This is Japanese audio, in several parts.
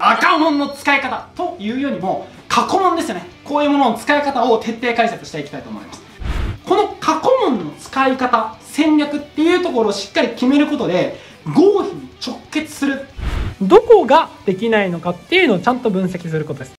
赤門の使い方というよりも過去問ですよね。こういうものの使い方を徹底解説していきたいと思います。この過去問の使い方戦略っていうところをしっかり決めることで合否に直結する。どこができないのかっていうのをちゃんと分析することです。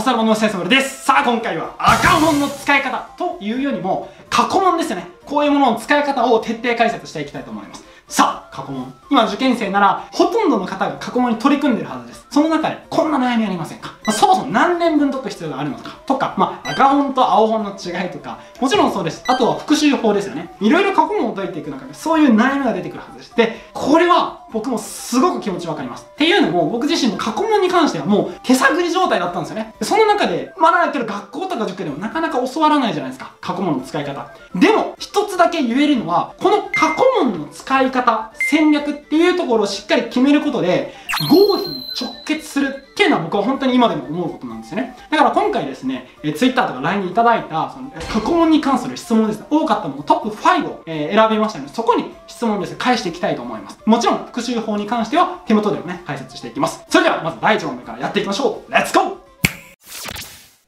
どうもパサルモンの先生です。さあ今回は赤門の使い方というよりも過去問ですよね。こういうものの使い方を徹底解説していきたいと思います。さあ、過去問。今受験生なら、ほとんどの方が過去問に取り組んでるはずです。その中で、こんな悩みありませんか、まあ、そもそも何年分解く必要があるのか？とか、まあ、赤本と青本の違いとか、もちろんそうです。あとは復習法ですよね。いろいろ過去問を解いていく中で、そういう悩みが出てくるはずです。で、これは、僕もすごく気持ちわかります。っていうのも、僕自身も過去問に関してはもう手探り状態だったんですよね。その中で、まだやってる学校とか塾でもなかなか教わらないじゃないですか。過去問の使い方。でも、一つだけ言えるのは、この過去問の使い方、戦略っていうところをしっかり決めることで、合否に直結するっていうのは僕は本当に今でも思うことなんですよね。だから今回ですね、え Twitter とか LINE にいただいた、その過去問に関する質問ですね、多かったものトップ5を、え選びましたので、そこに質問ですね、返していきたいと思います。もちろん、復習法に関しては手元でもね、解説していきます。それでは、まず第1問目からやっていきましょう。レッツゴー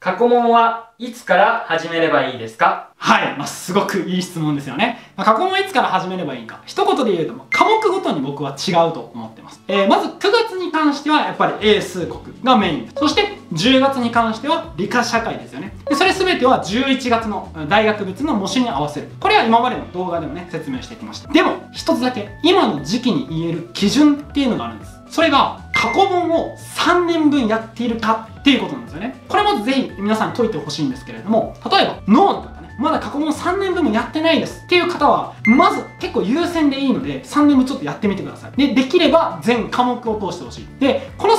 過去問はいつから始めればいいですか？はい。まあ、すごくいい質問ですよね。ま、過去問いつから始めればいいか。一言で言うと、科目ごとに僕は違うと思ってます。えー、まず9月に関してはやっぱり英数国がメインです。そして10月に関しては理科社会ですよね。でそれ全ては11月の大学別の模試に合わせる。これは今までの動画でもね、説明してきました。でも、一つだけ、今の時期に言える基準っていうのがあるんです。それが、過去問を3年分やっているかっていうことなんですよね。これもぜひ皆さん解いてほしいんですけれども、例えば脳の方ね、まだ過去問3年分もやってないですっていう方は、まず結構優先でいいので、3年分ちょっとやってみてください。で、できれば全科目を通してほしい。で、この3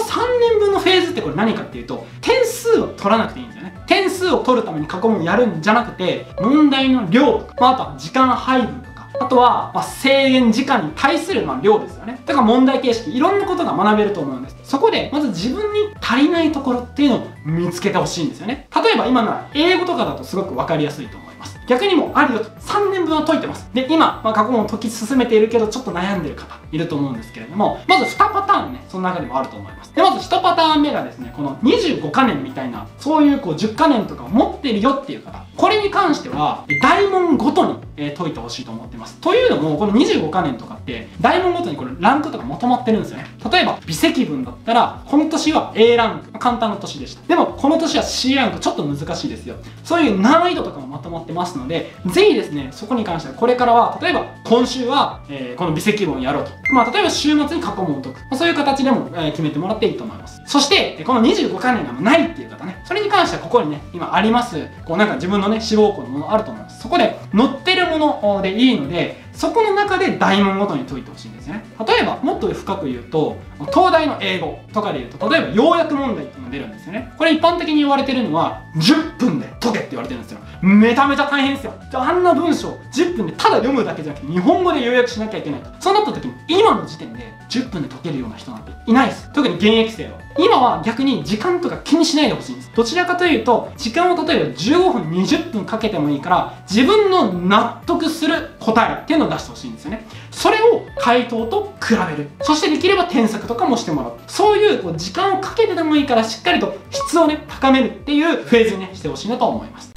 年分のフェーズってこれ何かっていうと、点数を取らなくていいんですよね。点数を取るために過去問やるんじゃなくて、問題の量とか、まあ、あとは時間配分とか、あとは、まあ、制限時間に対する、まあ、量ですよね。だから問題形式、いろんなことが学べると思うんです。そこで、まず自分に足りないところっていうのを見つけてほしいんですよね。例えば今なら英語とかだとすごくわかりやすいと思います。逆にもあるよと。3年分は解いてます。で、今、まあ、過去問を解き進めているけど、ちょっと悩んでる方いると思うんですけれども、まず2パターンね、その中でもあると思います。で、まず1パターン目がですね、この25カ年みたいな、そういうこう10カ年とかを持ってるよっていう方。これに関しては、大問ごとに、解いてほしいと思ってます。というのも、この25カ年とかって、大問ごとにこれランクとかまとまってるんですよね。例えば、微積分だったら、この年は A ランク、簡単な年でした。でも、この年は C ランク、ちょっと難しいですよ。そういう難易度とかもまとまってますので、ぜひですね、そこに関しては、これからは、例えば、今週は、えー、この微積分をやろうと。まあ、例えば週末に過去問を解く。まあ、そういう形でも、えー、決めてもらっていいと思います。そして、この25カ年がないっていう方ね、それに関してはここにね、今あります、こうなんか自分のね、志望校のものあると思います。そこで載ってるものでいいので、そこの中で大問ごとに解いてほしいんですね。例えば、もっと深く言うと、東大の英語とかで言うと、例えば要約問題っていうのが出るんですよね。これ一般的に言われてるのは、10分で解けって言われてるんですよ。めちゃめちゃ大変ですよ。あんな文章、10分でただ読むだけじゃなくて、日本語で要約しなきゃいけないと。そうなった時に、今の時点で10分で解けるような人なんていないです。特に現役生は。今は逆に時間とか気にしないでほしいんです。どちらかというと、時間を例えば15分、20分かけてもいいから、自分の納得する答えっていうのを出してほしいんですよね。それを回答と比べる。そしてできれば添削とかもしてもらう。そういうこう時間をかけてでもいいからしっかりと質をね、高めるっていうフェーズにね、してほしいなと思います。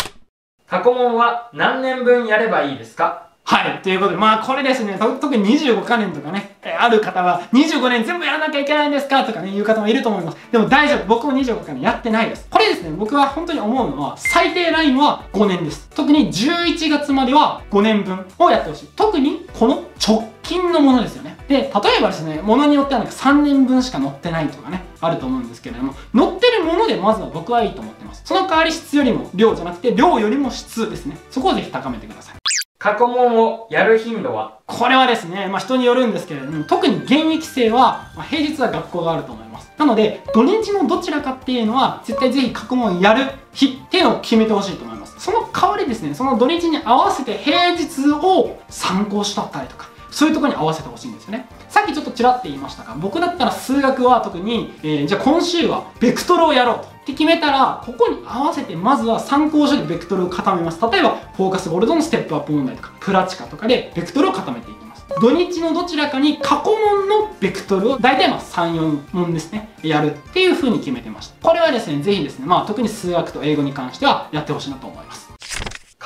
過去問は何年分やればいいですか？はい。ということで、まあこれですね、特に25カ年とかね、ある方は25年全部やらなきゃいけないんですか？とかね、言う方もいると思います。でも大丈夫。僕も25カ年やってないです。これですね、僕は本当に思うのは、最低ラインは5年です。特に11月までは5年分をやってほしい。特にこの直近のものですよね。で、例えばですね、ものによってはなんか3年分しか載ってないとかね、あると思うんですけれども、載ってるものでまずは僕はいいと思ってます。その代わり質よりも量じゃなくて、量よりも質ですね。そこをぜひ高めてください。過去問をやる頻度は？これはですね、まあ、人によるんですけれども、特に現役生は、まあ、平日は学校があると思います。なので、土日のどちらかっていうのは、絶対ぜひ過去問やる日っていうのを決めてほしいと思います。その代わりですね、その土日に合わせて平日を参考しとったりとか、そういうとこに合わせてほしいんですよね。さっきちょっとちらって言いましたが、僕だったら数学は特に、えー、じゃあ今週はベクトルをやろうと。って決めたら、ここに合わせてまずは参考書でベクトルを固めます。例えば、フォーカスゴールドのステップアップ問題とか、プラチカとかでベクトルを固めていきます。土日のどちらかに過去問のベクトルを大体まあ3、4問ですね、やるっていう風に決めてました。これはですね、ぜひですね、まあ特に数学と英語に関してはやってほしいなと思います。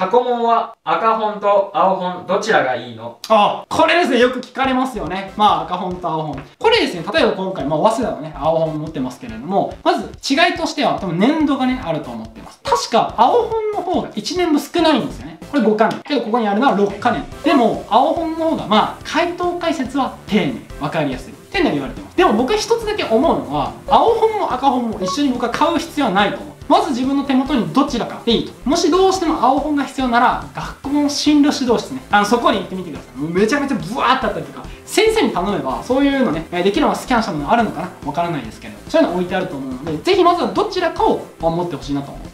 過去問は赤本と青本どちらがいいの？あこれですねよく聞かれますよね。まあ赤本と青本。これですね例えば今回まあ早稲田のね青本持ってますけれどもまず違いとしては多分年度がねあると思ってます。確か青本の方が1年分少ないんですよね。これ5か年。けどここにあるのは6か年。でも青本の方がまあ回答解説は丁寧。分かりやすい。っていうのは言われてます。でも僕は一つだけ思うのは青本も赤本も一緒に僕は買う必要はないと思う。まず自分の手元にどちらかでいいと。もしどうしても青本が必要なら学校の進路指導室ね。あのそこに行ってみてください。めちゃめちゃブワーってあったりとか先生に頼めばそういうのねできるのはスキャンしたものあるのかな。わからないですけどそういうの置いてあると思うのでぜひまずはどちらかを持ってほしいなと思います。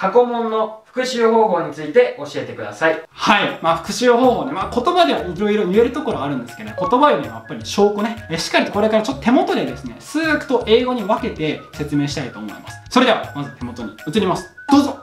過去問の復習方法について教えてください。はい。まあ、復習方法ね。まあ、言葉ではいろいろ言えるところあるんですけど、ね、言葉よりもやっぱり証拠ね。えしっかりとこれからちょっと手元でですね、数学と英語に分けて説明したいと思います。それでは、まず手元に移ります。どうぞ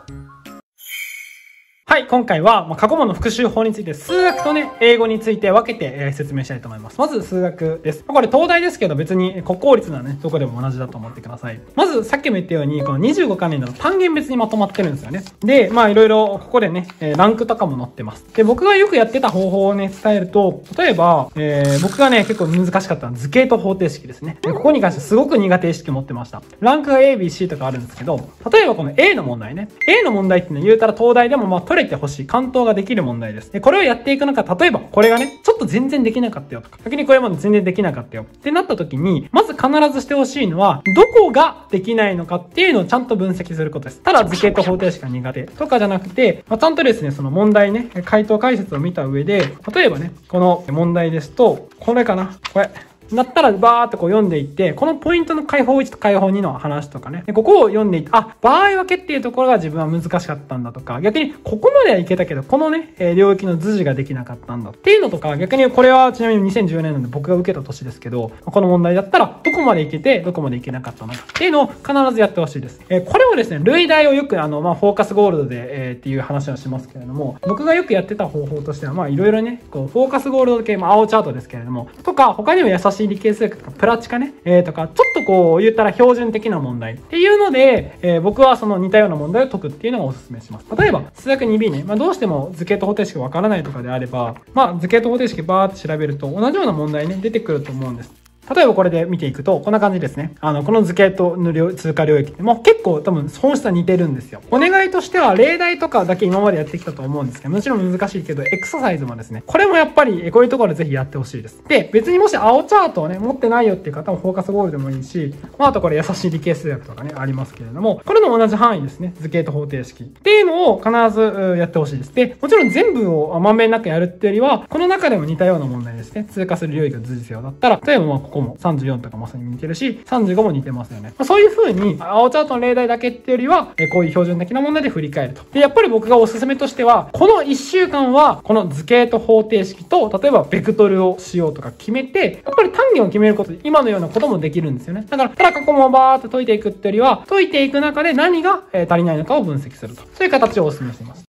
今回は、まあ、過去問の復習法について、数学とね、英語について分けて、えー、説明したいと思います。まず、数学です。これ、東大ですけど、別に国公立なね、どこでも同じだと思ってください。まず、さっきも言ったように、この25関連だと単元別にまとまってるんですよね。で、まあ、いろいろ、ここでね、えー、ランクとかも載ってます。で、僕がよくやってた方法をね、伝えると、例えば、えー、僕がね、結構難しかったのは図形と方程式ですね。ここに関してすごく苦手意識持ってました。ランクが A、B、C とかあるんですけど、例えばこの A の問題ね。A の問題っていうのは言うたら東大でもまあ取れてほしい。関東ができる問題です。で、これをやっていく中、例えばこれがね、ちょっと全然できなかったよとか、逆にこれまで全然できなかったよってなった時に、まず必ずしてほしいのは、どこができないのかっていうのをちゃんと分析することです。ただ図形と方程式が苦手とかじゃなくて、まあ、ちゃんとですね、その問題ね、回答解説を見た上で、例えばね、この問題ですと、これかなこれ。なったらバーってこう読んでいって、このポイントの解放1と解放2の話とかね、ここを読んでいって、あ、場合分けっていうところが自分は難しかったんだとか、逆にここまではいけたけど、このね、え領域の図示ができなかったんだ。っていうのとか、逆にこれはちなみに2010年なんで僕が受けた年ですけど、この問題だったら、どこまでいけて、どこまでいけなかったのか。っていうのを必ずやってほしいです。えこれをですね、類題をよくあの、まあ、フォーカスゴールドで、え、っていう話はしますけれども、僕がよくやってた方法としては、まあいろいろね、こう、フォーカスゴールド系、まあ青チャートですけれども、とか、他にも優しい理系数学とかプラチカね、えー、とか、ちょっとこう言ったら標準的な問題っていうので、えー、僕はその似たような問題を解くっていうのがおすすめします。例えば、数学 2B ね、まあ、どうしても図形と方程式わからないとかであれば、まあ、図形と方程式バーって調べると同じような問題ね、出てくると思うんです。例えばこれで見ていくと、こんな感じですね。あの、この図形との通貨領域もう結構多分本質は似てるんですよ。お願いとしては例題とかだけ今までやってきたと思うんですけど、もちろん難しいけど、エクササイズもですね、これもやっぱりこういうところでぜひやってほしいです。で、別にもし青チャートをね、持ってないよっていう方もフォーカスゴールでもいいし、まあ、あとこれ優しい理系数学とかね、ありますけれども、これの同じ範囲ですね。図形と方程式。っていうのを必ずやってほしいです。で、もちろん全部をまんべんなくやるっていうよりは、この中でも似たような問題ですね。通過する領域が図実用だったら、例えばまあここ5も34とかまさに似てるし、35も似てますよね。まあ、そういう風に、青チャートの例題だけっていうよりは、えこういう標準的な問題で振り返ると。で、やっぱり僕がおすすめとしては、この1週間は、この図形と方程式と、例えばベクトルをしようとか決めて、やっぱり単元を決めることで、今のようなこともできるんですよね。だから、ただ過去もバーって解いていくっていうよりは、解いていく中で何が、足りないのかを分析すると。そういう形をお勧めしています。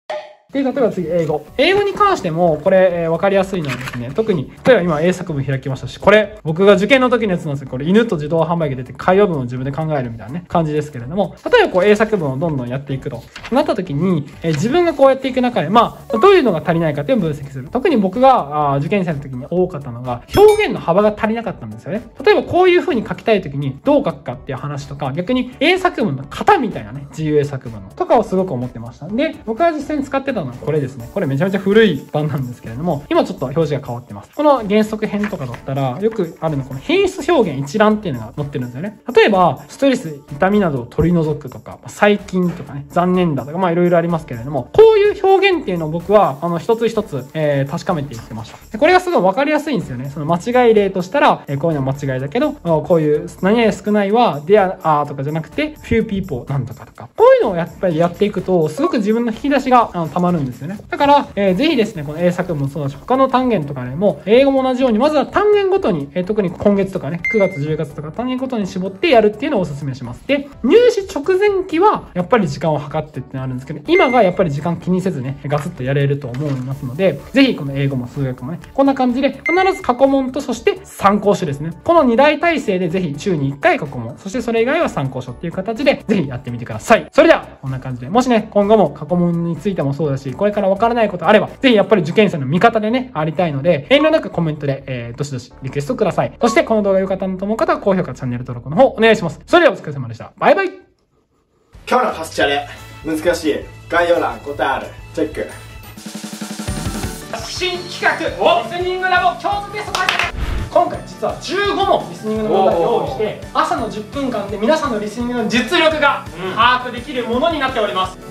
で、例えば次、英語。英語に関しても、これ、えー、わかりやすいのはですね、特に、例えば今、英作文開きましたし、これ、僕が受験の時のやつなんですよ。これ、犬と自動販売機出て、会話文を自分で考えるみたいなね、感じですけれども、例えばこう、英作文をどんどんやっていくと、なった時に、えー、自分がこうやっていく中で、まあ、どういうのが足りないかっていうのを分析する。特に僕が、あ受験生の時に多かったのが、表現の幅が足りなかったんですよね。例えばこういう風に書きたい時に、どう書くかっていう話とか、逆に英作文の型みたいなね、自由英作文の、とかをすごく思ってました。で、僕が実際に使ってたのはこれですね。これめちゃめちゃ古い版なんですけれども、今ちょっと表示が変わってます。この原則編とかだったら、よくあるのこの変質表現一覧っていうのが載ってるんですよね。例えば、ストレス、痛みなどを取り除くとか、細菌とかね、残念だとか、まあいろいろありますけれども、こういう表現っていうのを僕は、あの、一つ一つ、えー、確かめていってました。でこれがすごいわかりやすいんですよね。その間違い例としたら、えー、こういうのは間違いだけど、こういう何々少ないは、であーとかじゃなくて、few people なんとかとか。こういうのをやっぱりやっていくと、すごく自分の引き出しがあの溜ままるんですよね。だから、えー、ぜひですね、この英作もそうだし、他の単元とかでも、英語も同じように、まずは単元ごとに、えー、特に今月とかね、9月、10月とか単元ごとに絞ってやるっていうのをお勧めします。で、入試直前期は、やっぱり時間を計ってってなるんですけど、今がやっぱり時間気にせずね、ガツッとやれると思いますので、ぜひこの英語も数学もね、こんな感じで、必ず過去問とそして参考書ですね。この2大体制でぜひ週に1回過去問、そしてそれ以外は参考書っていう形で、ぜひやってみてください。それでは、こんな感じで、もしね、今後も過去問についてもそうだし、これからわからないことあれば、ぜひやっぱり受験生の味方でね、ありたいので、遠慮なくコメントで、えー、どしどしリクエストください。そして、この動画良かったなと思う方は、高評価、チャンネル登録の方、お願いします。それではお疲れ様でした。バイバイ。今日のパスチャレ難しい。概要欄答えある。チェック。新企画リスニングラボ共通テスト開催今回実は15問リスニングの問題を用意して朝の10分間で皆さんのリスニングの実力が把握できるものになっております